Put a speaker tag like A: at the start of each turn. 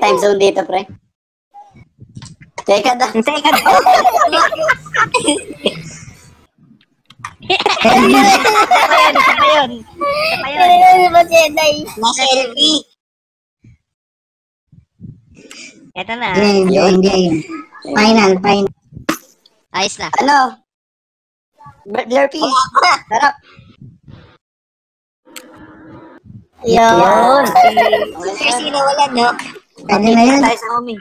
A: time zone dito, pre. Teka da.
B: Teka,
C: Ano
B: isa pa yun, isa pa yun. Isa pa yun.
C: Ano ba si Eday?
D: Na-selfie.
B: Ito na.
D: Game, game, game. Final, final.
B: Ayos na.
A: Ano? Blurpy. Sarap.
C: Yun.
B: Yun.
D: Sino wala, no? tại vì mấy
B: tại sao mình.